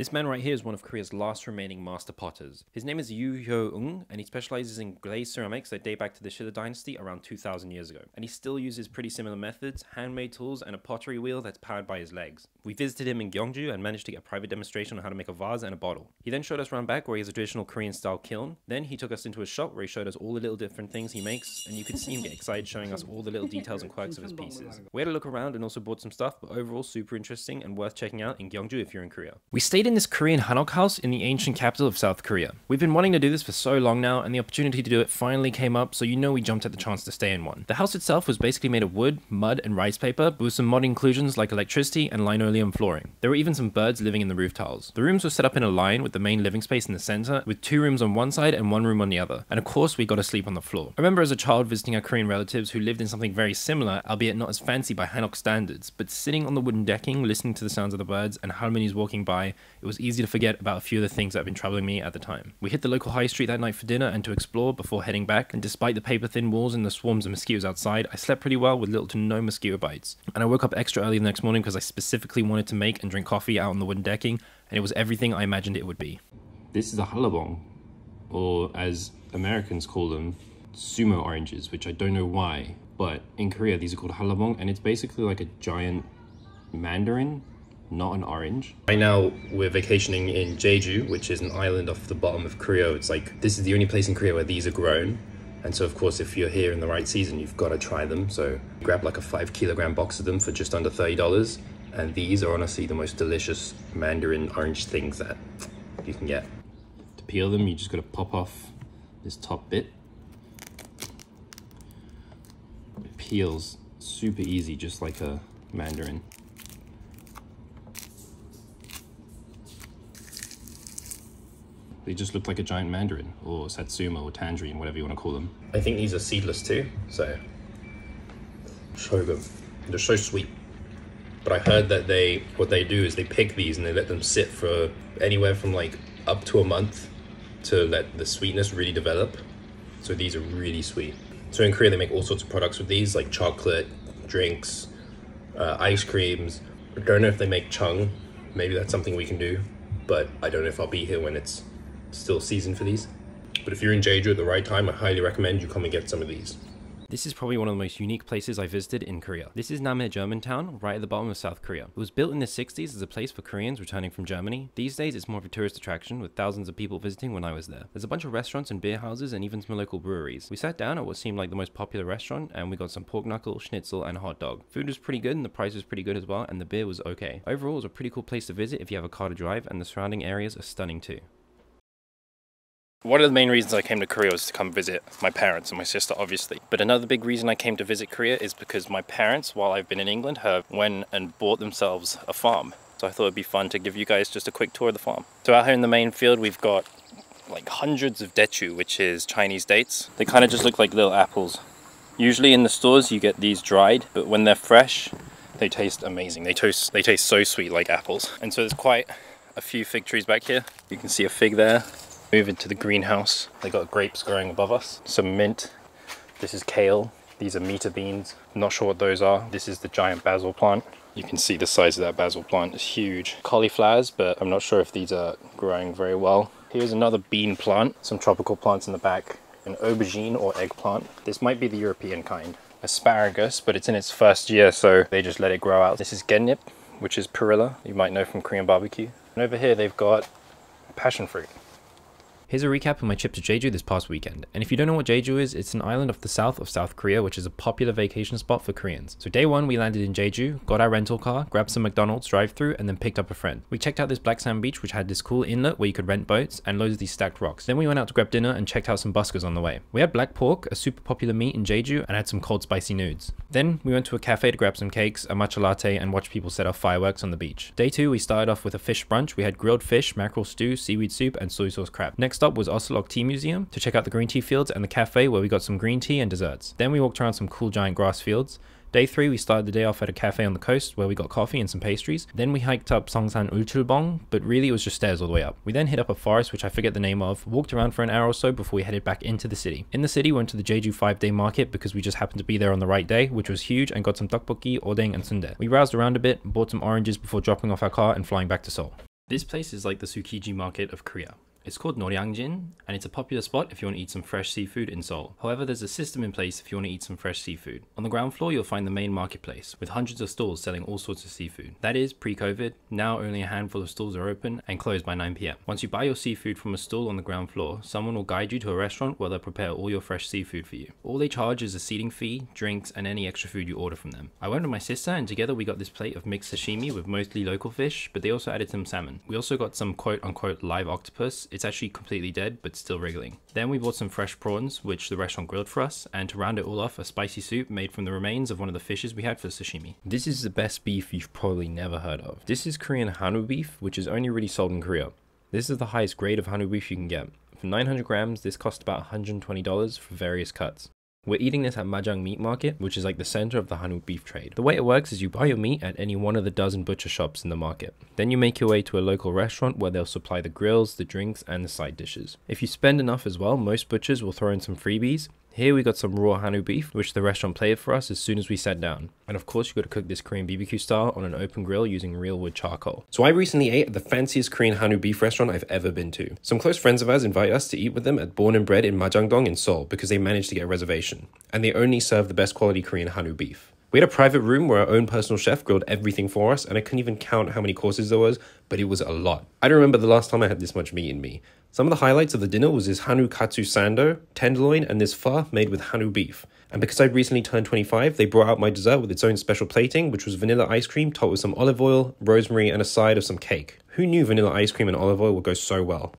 This man right here is one of Korea's last remaining master potters. His name is Yu Hyo-ung, and he specializes in glazed ceramics that date back to the Shilla dynasty around 2000 years ago. And he still uses pretty similar methods, handmade tools, and a pottery wheel that's powered by his legs. We visited him in Gyeongju and managed to get a private demonstration on how to make a vase and a bottle. He then showed us around back where he has a traditional Korean style kiln. Then he took us into a shop where he showed us all the little different things he makes, and you could see him get excited showing us all the little details and quirks of his pieces. We had a look around and also bought some stuff, but overall super interesting and worth checking out in Gyeongju if you're in Korea. We stayed in this Korean Hanok house in the ancient capital of South Korea. We've been wanting to do this for so long now, and the opportunity to do it finally came up, so you know we jumped at the chance to stay in one. The house itself was basically made of wood, mud, and rice paper, but with some mod inclusions like electricity and linoleum flooring. There were even some birds living in the roof tiles. The rooms were set up in a line with the main living space in the center, with two rooms on one side and one room on the other. And of course, we got to sleep on the floor. I remember as a child visiting our Korean relatives who lived in something very similar, albeit not as fancy by Hanok standards, but sitting on the wooden decking, listening to the sounds of the birds and halmonies walking by, it was easy to forget about a few of the things that had been troubling me at the time. We hit the local high street that night for dinner and to explore before heading back, and despite the paper thin walls and the swarms of mosquitoes outside, I slept pretty well with little to no mosquito bites. And I woke up extra early the next morning because I specifically wanted to make and drink coffee out on the wooden decking, and it was everything I imagined it would be. This is a hallabong, or as Americans call them, sumo oranges, which I don't know why, but in Korea these are called hallabong, and it's basically like a giant mandarin not an orange. Right now, we're vacationing in Jeju, which is an island off the bottom of Korea. It's like, this is the only place in Korea where these are grown. And so, of course, if you're here in the right season, you've got to try them. So, grab like a five kilogram box of them for just under $30. And these are honestly the most delicious mandarin orange things that you can get. To peel them, you just got to pop off this top bit. It peels super easy, just like a mandarin. They just look like a giant mandarin or satsuma or tangerine, whatever you want to call them. I think these are seedless too, so show them. They're so sweet. But I heard that they what they do is they pick these and they let them sit for anywhere from like up to a month to let the sweetness really develop. So these are really sweet. So in Korea they make all sorts of products with these like chocolate, drinks, uh, ice creams. I don't know if they make chung. Maybe that's something we can do, but I don't know if I'll be here when it's still season for these. But if you're in Jeju at the right time, I highly recommend you come and get some of these. This is probably one of the most unique places I visited in Korea. This is Namhae Germantown, right at the bottom of South Korea. It was built in the 60s as a place for Koreans returning from Germany. These days, it's more of a tourist attraction with thousands of people visiting when I was there. There's a bunch of restaurants and beer houses and even some local breweries. We sat down at what seemed like the most popular restaurant and we got some pork knuckle, schnitzel, and a hot dog. Food was pretty good and the price was pretty good as well, and the beer was okay. Overall, it was a pretty cool place to visit if you have a car to drive, and the surrounding areas are stunning too. One of the main reasons I came to Korea was to come visit my parents and my sister, obviously. But another big reason I came to visit Korea is because my parents, while I've been in England, have went and bought themselves a farm. So I thought it'd be fun to give you guys just a quick tour of the farm. So out here in the main field, we've got like hundreds of daechu, which is Chinese dates. They kind of just look like little apples. Usually in the stores, you get these dried, but when they're fresh, they taste amazing. They taste, they taste so sweet like apples. And so there's quite a few fig trees back here. You can see a fig there, Move into the greenhouse. They got grapes growing above us. Some mint. This is kale. These are meter beans. I'm not sure what those are. This is the giant basil plant. You can see the size of that basil plant is huge. Cauliflowers, but I'm not sure if these are growing very well. Here's another bean plant. Some tropical plants in the back. An aubergine or eggplant. This might be the European kind. Asparagus, but it's in its first year, so they just let it grow out. This is gennip, which is perilla, you might know from Korean barbecue. And over here they've got passion fruit. Here's a recap of my trip to Jeju this past weekend. And if you don't know what Jeju is, it's an island off the south of South Korea, which is a popular vacation spot for Koreans. So day one, we landed in Jeju, got our rental car, grabbed some McDonald's drive-through, and then picked up a friend. We checked out this black sand beach, which had this cool inlet where you could rent boats and loads of these stacked rocks. Then we went out to grab dinner and checked out some buskers on the way. We had black pork, a super popular meat in Jeju, and had some cold spicy nudes. Then we went to a cafe to grab some cakes, a matcha latte, and watch people set off fireworks on the beach. Day two, we started off with a fish brunch. We had grilled fish, mackerel stew, seaweed soup, and soy sauce crab. Next up was Osulloc tea museum to check out the green tea fields and the cafe where we got some green tea and desserts. Then we walked around some cool giant grass fields. Day 3 we started the day off at a cafe on the coast where we got coffee and some pastries. Then we hiked up Seongsan Ilchulbong, but really it was just stairs all the way up. We then hit up a forest which I forget the name of, walked around for an hour or so before we headed back into the city. In the city we went to the Jeju 5 day market because we just happened to be there on the right day, which was huge and got some tteokbokki, odeng and sundae. We browsed around a bit, bought some oranges before dropping off our car and flying back to Seoul. This place is like the Tsukiji market of Korea. It's called Noryangjin, and it's a popular spot if you want to eat some fresh seafood in Seoul. However, there's a system in place if you want to eat some fresh seafood. On the ground floor, you'll find the main marketplace, with hundreds of stalls selling all sorts of seafood. That is, pre-COVID, now only a handful of stalls are open and close by 9pm. Once you buy your seafood from a stall on the ground floor, someone will guide you to a restaurant where they'll prepare all your fresh seafood for you. All they charge is a seating fee, drinks, and any extra food you order from them. I went with my sister, and together we got this plate of mixed sashimi with mostly local fish, but they also added some salmon. We also got some quote-unquote live octopus. It's actually completely dead, but still wriggling. Then we bought some fresh prawns, which the restaurant grilled for us, and to round it all off, a spicy soup made from the remains of one of the fishes we had for sashimi. This is the best beef you've probably never heard of. This is Korean Hanu beef, which is only really sold in Korea. This is the highest grade of Hanu beef you can get. For 900 grams, this cost about $120 for various cuts. We're eating this at Majang Meat Market, which is like the center of the Hanu beef trade. The way it works is you buy your meat at any one of the dozen butcher shops in the market. Then you make your way to a local restaurant where they'll supply the grills, the drinks, and the side dishes. If you spend enough as well, most butchers will throw in some freebies, here we got some raw Hanu beef, which the restaurant played for us as soon as we sat down. And of course, you got to cook this Korean BBQ style on an open grill using real wood charcoal. So I recently ate at the fanciest Korean Hanu beef restaurant I've ever been to. Some close friends of ours invited us to eat with them at Born and Bred in Majangdong in Seoul because they managed to get a reservation. And they only serve the best quality Korean Hanu beef. We had a private room where our own personal chef grilled everything for us, and I couldn't even count how many courses there was, but it was a lot. I don't remember the last time I had this much meat in me. Some of the highlights of the dinner was this Hanu Katsu Sando, tenderloin, and this pho made with Hanu beef. And because I'd recently turned 25, they brought out my dessert with its own special plating, which was vanilla ice cream topped with some olive oil, rosemary, and a side of some cake. Who knew vanilla ice cream and olive oil would go so well?